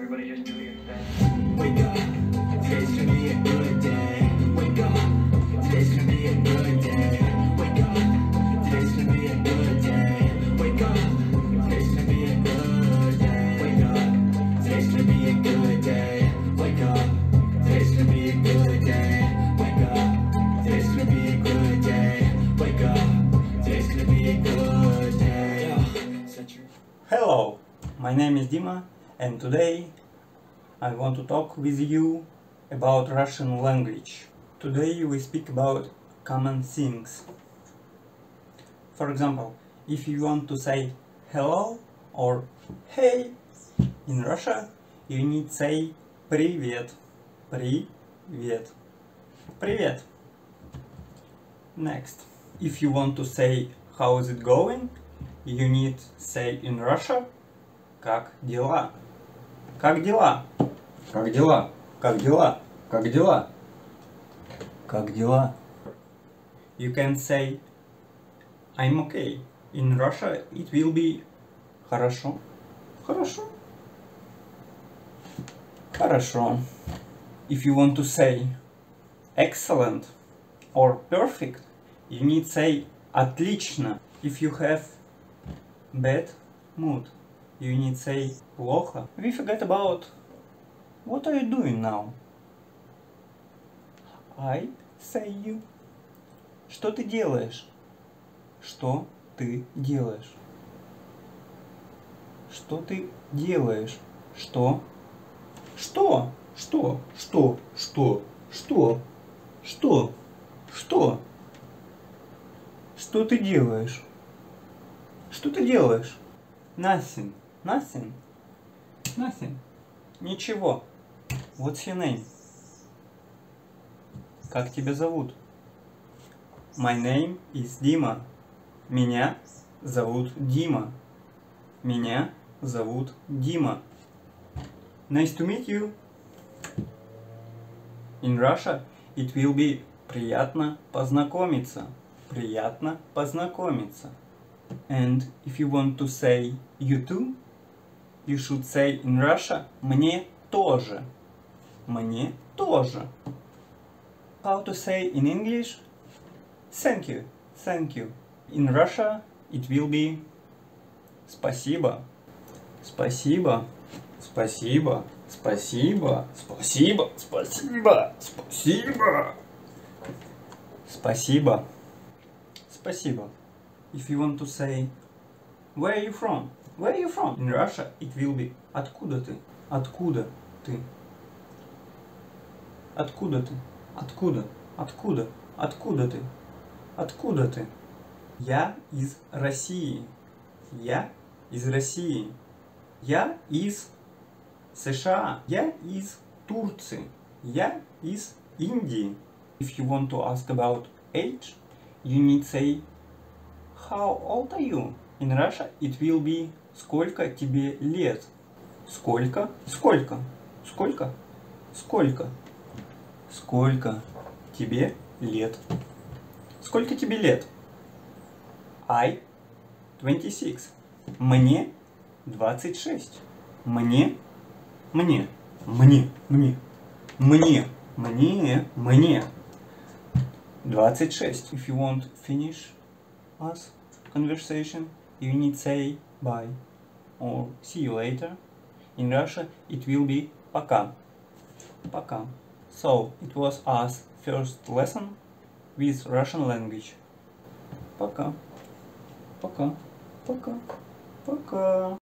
everybody just doing it today. Wake up, today's gonna be a good day. Wake up, today's gonna be a good day. Wake up, today's gonna be a good day. Wake up, today's gonna be a good day. Wake up, today's gonna be a good day. Wake up, today's gonna be a good day. Wake up, today's gonna be a good day. Wake up, today's gonna be a good day. Hello, my name is Dima and today I want to talk with you about Russian language. Today we speak about common things. For example, if you want to say hello or hey in Russia, you need say привет. Привет. Привет. Next, if you want to say how is it going, you need say in Russia как дела. Как дела? Как дела? Как дела? Как дела? Как дела? You can say I'm okay. In Russia it will be хорошо. Хорошо. Хорошо. If you want to say excellent or perfect, you need say отлично. If you have bad mood, you need say плохо. We forget about what are you doing now? I say you. Что ты делаешь? Что ты делаешь? Что ты делаешь? Что? Что? Что? Что? Что? Что? Что? Что? Что ты делаешь? Что ты делаешь? Nothing. Nothing. Nothing. Ничего. What's your name? Как тебя зовут? My name is Дима. Меня зовут Дима. Меня зовут Дима. Nice to meet you. In Russia it will be приятно познакомиться. Приятно познакомиться. And if you want to say you too, You should say in Russia «мне тоже». «Мне тоже». How to say in English? Thank you, thank you. In Russia it will be «спасибо», «спасибо», «спасибо», «спасибо», «спасибо», «спасибо», «спасибо». Спасибо. Спасибо. If you want to say, where are you from? Where are you from? In Russia it will be Откуда ты? Откуда ты? Откуда ты? Откуда? Откуда? Откуда ты? Откуда ты? Я из России. Я из России. Я из США. Я из Турции. Я из Индии. If you want to ask about age, you need say How old are you? In Russia it will be Сколько тебе лет? Сколько? Сколько? Сколько? Сколько? Сколько тебе лет? Сколько тебе лет? I 26. Мне 26. Мне, мне, мне, мне, мне, мне, мне. 26. If you want finish us conversation, you need say bye or see you later. In Russia it will be пока. Пока. So it was us first lesson with Russian language. Пока. Пока. Пока. Пока.